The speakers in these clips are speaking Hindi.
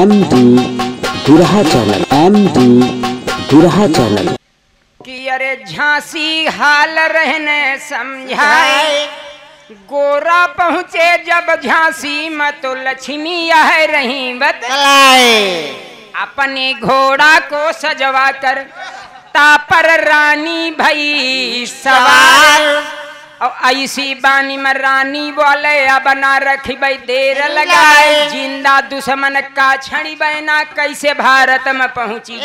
M D Durha channel M D Durha channel. कि अरे झांसी हाल रहने समझाए गोरा पहुँचे जब झांसी में तो लक्ष्मी यह रही बतलाए अपने घोड़ा को सजवा कर तापर रानी भई सवार। और ऐसी बानी में रानी बोले अब ना रखी भाई देर लगाए। ज़िंदा दुश्मन का छड़ी बहना कैसे भारत में पहुँची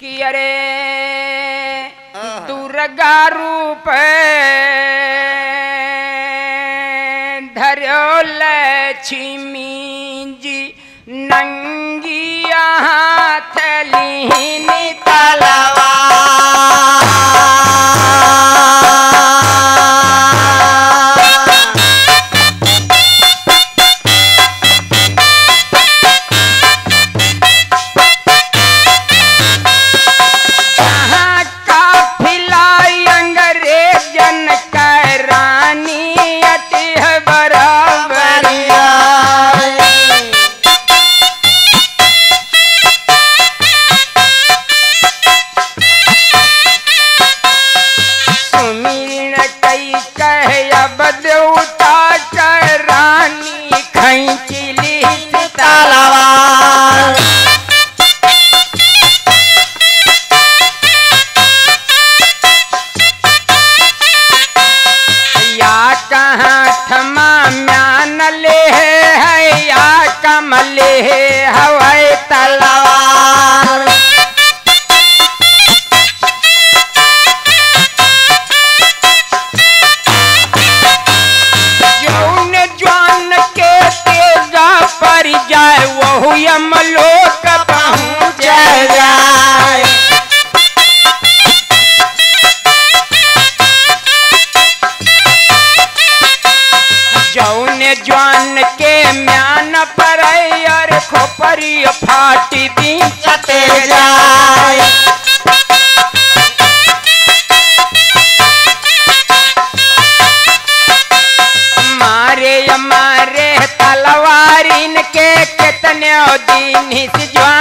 कि अरे दुर्गा रूप धरो लक्ष्मी ज्वान के म्यान पर अर खोपरी फाटी दी चते जाए। मारे मारे तलवार के कितने दिन ज्वान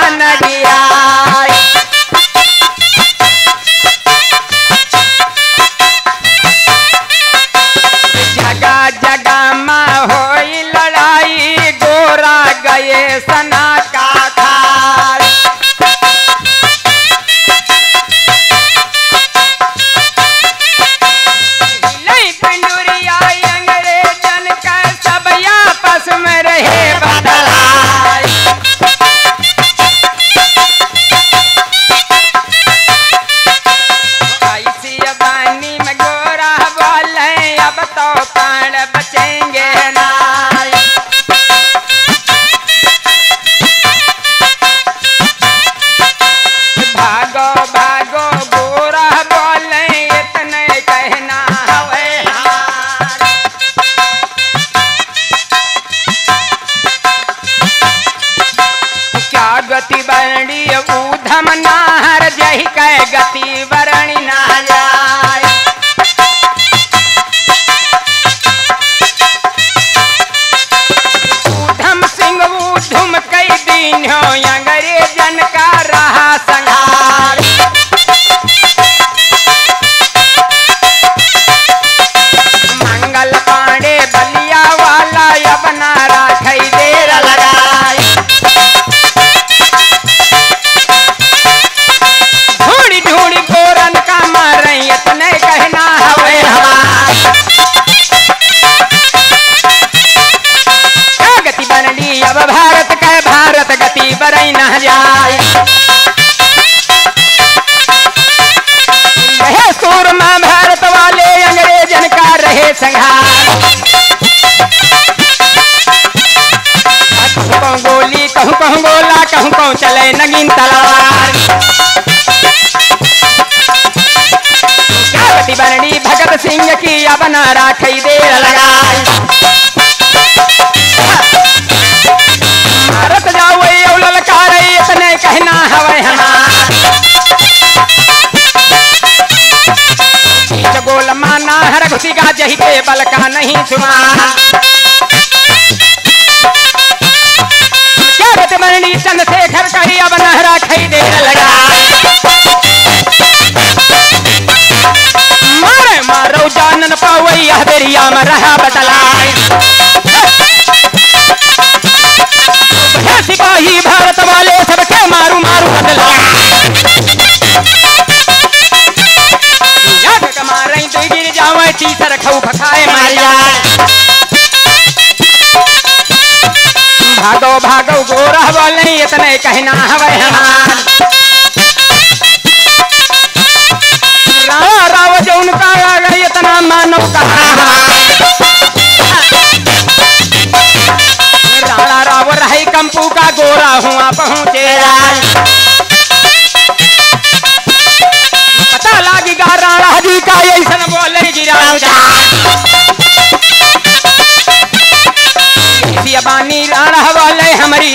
कहूँ कहूँ बोला, कहूँ कहूँ चले नगीन तलवार। गति भगत सिंह की अब न राखई देर लगाई। भारत कहना माना हर घुसी का जही बल का नहीं सुना Janet. इतने कहना हवे हमार रावा राव जो उनका आ गई इतना मानो कहा राणा राव रही कंपू का गोरा हुआ पहुँचे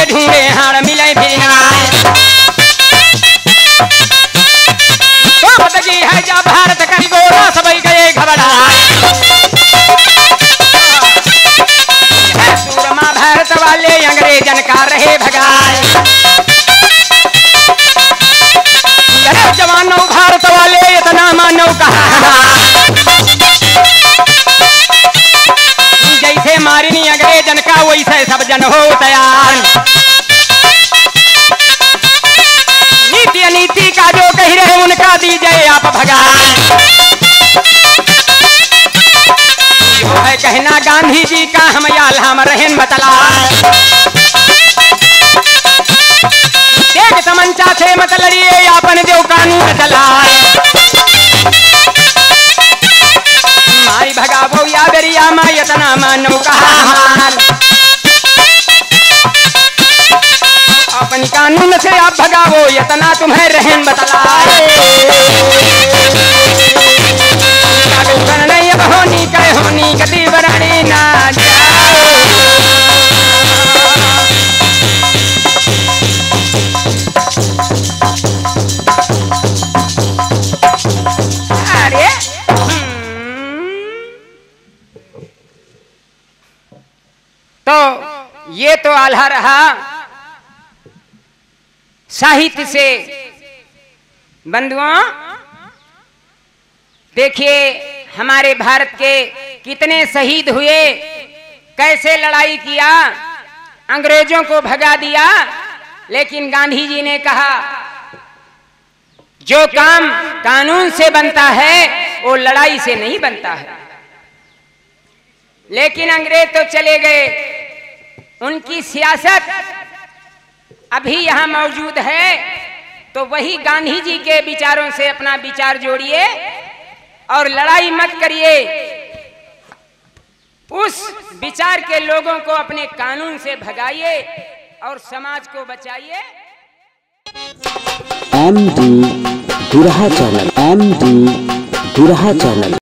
के ढूंढे हार मिले फिर भारत घबरा। भारत वाले अंग्रेजन का रहे भारत वाले इतना कहा जैसे मारिनी अंग्रेजन का वैसे सब जन हो तैयार। गांधी जी का हम याल हम रहन बतला देख समंचा से मत लड़िए अपन जो कानून चला मारी भगावो या बेरिया माँ इतना मानो कहा अपनी कानून से आप भगावो इतना तुम्हें रहन बतलाए ये तो आल्हा रहा। साहित्य से। बंधुओं, देखिए हमारे भारत के कितने शहीद हुए, कैसे लड़ाई किया, अंग्रेज़ों को भगा दिया, लेकिन गांधी जी ने कहा, जो काम कानून से बनता है, वो लड़ाई से नहीं बनता है। लेकिन अंग्रेज़ तो चले गए। उनकी सियासत अभी यहाँ मौजूद है तो वही गांधी जी के विचारों से अपना विचार जोड़िए और लड़ाई मत करिए। उस विचार के लोगों को अपने कानून से भगाइए और समाज को बचाइए। M D channel M D Durha channel.